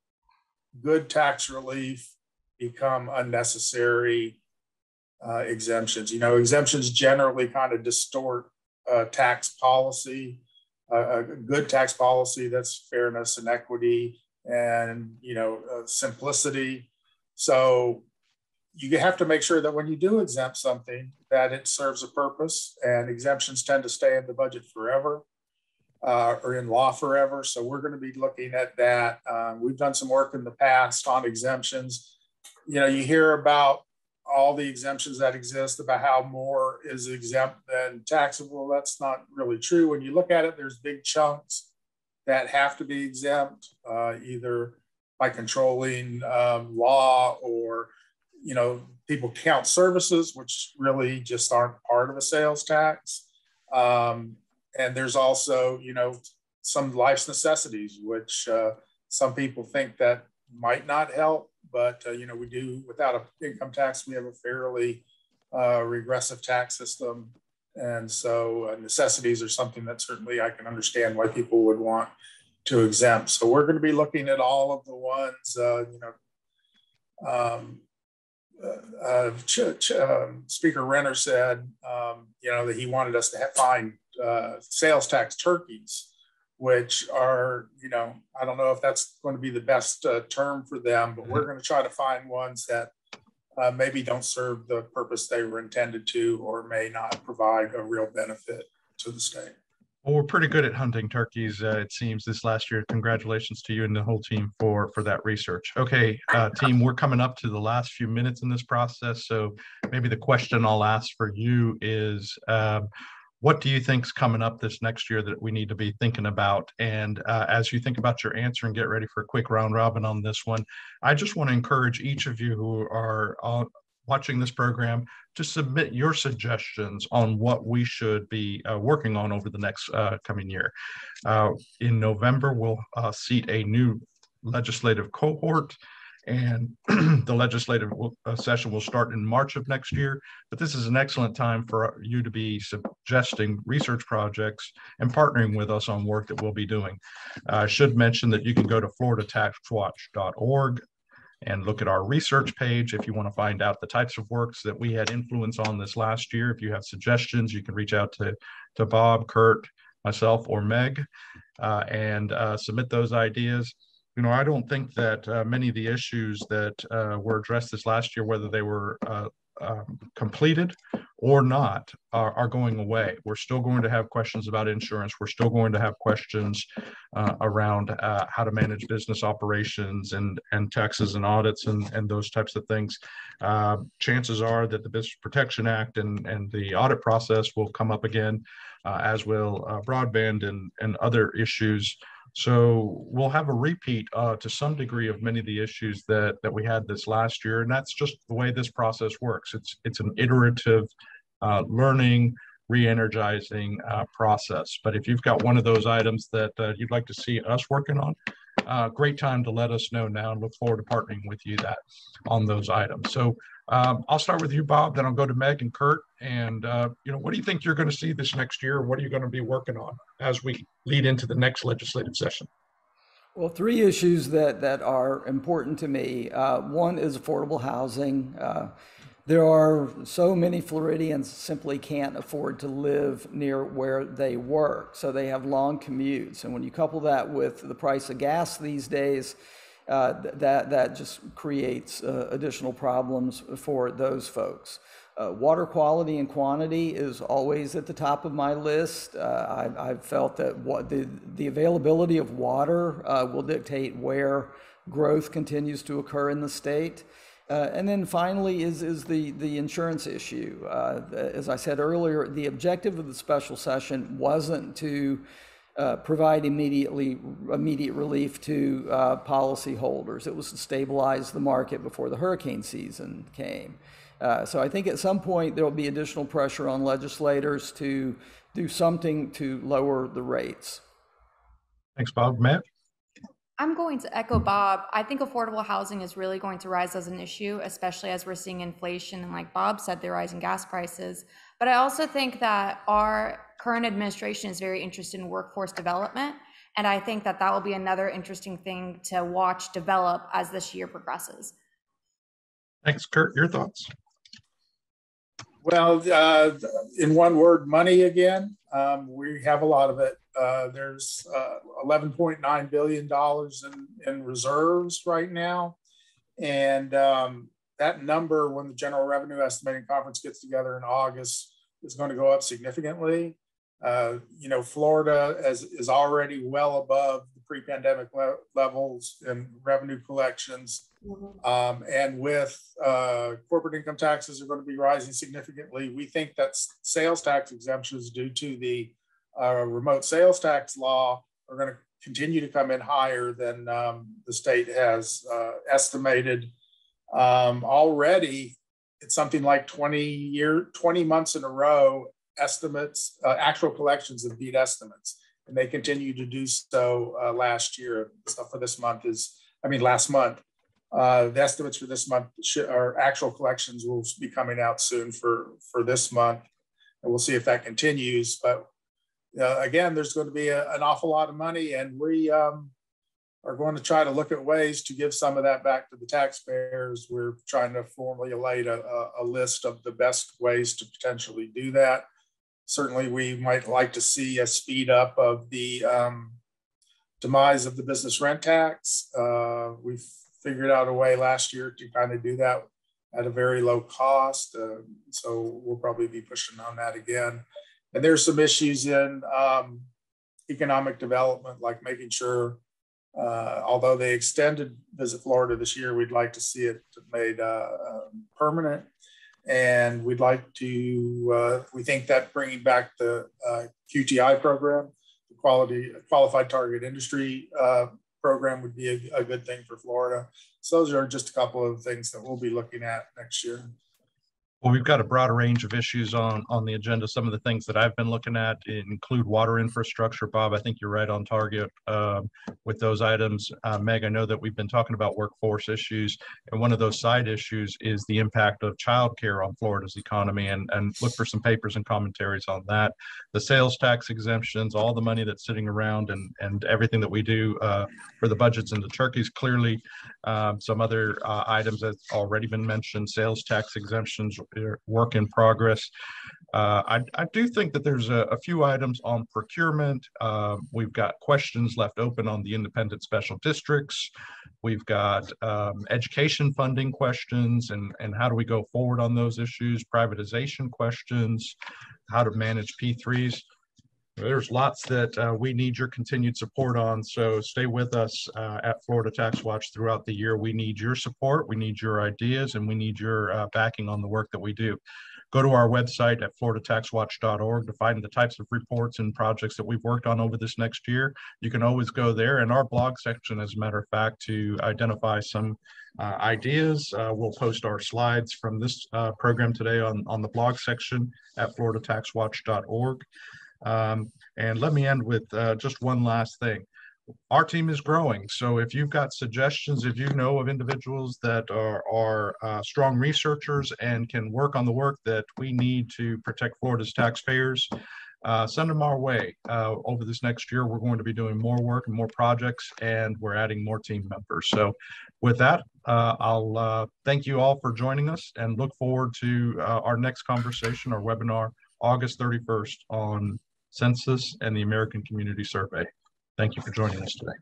good tax relief become unnecessary uh, exemptions? You know, exemptions generally kind of distort uh, tax policy. Uh, a good tax policy that's fairness and equity and you know uh, simplicity. So you have to make sure that when you do exempt something, that it serves a purpose. And exemptions tend to stay in the budget forever. Uh, or in law forever. So we're going to be looking at that. Um, we've done some work in the past on exemptions. You know, you hear about all the exemptions that exist about how more is exempt than taxable. That's not really true. When you look at it, there's big chunks that have to be exempt, uh, either by controlling um, law or, you know, people count services, which really just aren't part of a sales tax. Um, and there's also, you know, some life's necessities, which uh, some people think that might not help, but uh, you know, we do without an income tax, we have a fairly uh, regressive tax system. And so uh, necessities are something that certainly I can understand why people would want to exempt. So we're going to be looking at all of the ones, uh, you know, um, uh, uh um, Speaker Renner said, um, you know, that he wanted us to have, find uh, sales tax turkeys, which are, you know, I don't know if that's going to be the best uh, term for them, but we're going to try to find ones that uh, maybe don't serve the purpose they were intended to or may not provide a real benefit to the state. Well, we're pretty good at hunting turkeys, uh, it seems, this last year. Congratulations to you and the whole team for for that research. Okay, uh, team, we're coming up to the last few minutes in this process, so maybe the question I'll ask for you is, um, what do you think's coming up this next year that we need to be thinking about? And uh, as you think about your answer and get ready for a quick round robin on this one, I just want to encourage each of you who are uh, watching this program to submit your suggestions on what we should be uh, working on over the next uh, coming year. Uh, in November, we'll uh, seat a new legislative cohort and the legislative uh, session will start in March of next year. But this is an excellent time for you to be suggesting research projects and partnering with us on work that we'll be doing. I should mention that you can go to floridataxwatch.org and look at our research page if you want to find out the types of works that we had influence on this last year. If you have suggestions, you can reach out to, to Bob, Kurt, myself, or Meg uh, and uh, submit those ideas. You know, I don't think that uh, many of the issues that uh, were addressed this last year, whether they were uh, um, completed or not are, are, going away. We're still going to have questions about insurance. We're still going to have questions uh, around uh, how to manage business operations and, and taxes and audits and, and those types of things. Uh, chances are that the Business Protection Act and, and the audit process will come up again, as will broadband and, and other issues so we'll have a repeat uh, to some degree of many of the issues that that we had this last year, and that's just the way this process works. It's it's an iterative uh, learning, re-energizing uh, process. But if you've got one of those items that uh, you'd like to see us working on, uh, great time to let us know now, and look forward to partnering with you that on those items. So um, I'll start with you, Bob. Then I'll go to Meg and Kurt. And uh, you know, what do you think you're going to see this next year? What are you going to be working on as we lead into the next legislative session? Well, three issues that that are important to me. Uh, one is affordable housing. Uh, there are so many Floridians simply can't afford to live near where they work, so they have long commutes. And when you couple that with the price of gas these days, that, that just creates uh, additional problems for those folks. Uh, water quality and quantity is always at the top of my list. Uh, I, have felt that what the, the availability of water uh, will dictate where growth continues to occur in the state. Uh, and then finally is, is the, the insurance issue. as I said earlier, the objective of the special session wasn't to uh, provide immediately immediate relief to uh, policyholders. It was to stabilize the market before the hurricane season came. Uh, so I think at some point there will be additional pressure on legislators to do something to lower the rates. Thanks, Bob. Matt? I'm going to echo Bob. I think affordable housing is really going to rise as an issue, especially as we're seeing inflation and, like Bob said, the rising gas prices. But I also think that our current administration is very interested in workforce development. And I think that that will be another interesting thing to watch develop as this year progresses. Thanks, Kurt. Your thoughts? Well, uh, in one word, money again. Um, we have a lot of it. Uh, there's uh, $11.9 billion in, in reserves right now. And um, that number, when the General Revenue Estimating Conference gets together in August, is going to go up significantly. Uh, you know, Florida is, is already well above the pre-pandemic le- levels in revenue collections. Mm-hmm. Um, and with uh, corporate income taxes are going to be rising significantly, we think that sales tax exemptions due to the uh, remote sales tax law are going to continue to come in higher than um, the state has uh, estimated. Um, already, it's something like 20 year, 20 months in a row, estimates, uh, actual collections have beat estimates. And they continue to do so uh, last year. Stuff for this month is, I mean, last month. Uh, the estimates for this month should, or actual collections will be coming out soon for, for this month. And we'll see if that continues. But uh, again, there's going to be a, an awful lot of money, and we um, are going to try to look at ways to give some of that back to the taxpayers. We're trying to formulate a, a list of the best ways to potentially do that. Certainly, we might like to see a speed up of the um, demise of the business rent tax. Uh, we've figured out a way last year to kind of do that at a very low cost. Uh, so we'll probably be pushing on that again. And there's some issues in um, economic development, like making sure uh, although they extended Visit Florida this year, we'd like to see it made uh, um, permanent. And we'd like to, uh, we think that bringing back the uh, QTI program, the Quality Qualified Target Industry uh, program, would be a, a good thing for Florida. So those are just a couple of things that we'll be looking at next year. Well, we've got a broader range of issues on, on the agenda. Some of the things that I've been looking at include water infrastructure. Bob, I think you're right on target um, with those items. Uh, Meg, I know that we've been talking about workforce issues, and one of those side issues is the impact of childcare on Florida's economy, and, and look for some papers and commentaries on that. The sales tax exemptions, all the money that's sitting around, and, and everything that we do uh, for the budgets and the turkeys, clearly um, some other uh, items that's already been mentioned, sales tax exemptions, work in progress. Uh, I, I, do think that there's a, a few items on procurement. Uh, we've got questions left open on the independent special districts. We've got um, education funding questions and, and how do we go forward on those issues, privatization questions, how to manage P3s there's lots that uh, we need your continued support on. So stay with us uh, at Florida Tax Watch throughout the year. We need your support, we need your ideas, and we need your uh, backing on the work that we do. Go to our website at floridataxwatch.org to find the types of reports and projects that we've worked on over this next year. You can always go there in our blog section, as a matter of fact, to identify some uh, ideas. Uh, we'll post our slides from this uh, program today on, on the blog section at floridataxwatch.org. Um, and let me end with uh, just one last thing. Our team is growing. So if you've got suggestions, if you know of individuals that are, are uh, strong researchers and can work on the work that we need to protect Florida's taxpayers, uh, send them our way. Uh, over this next year, we're going to be doing more work and more projects, and we're adding more team members. So, with that, uh, I'll uh, thank you all for joining us and look forward to our next conversation, our webinar, August 31st on census and the American Community Survey. Thank you for joining us today.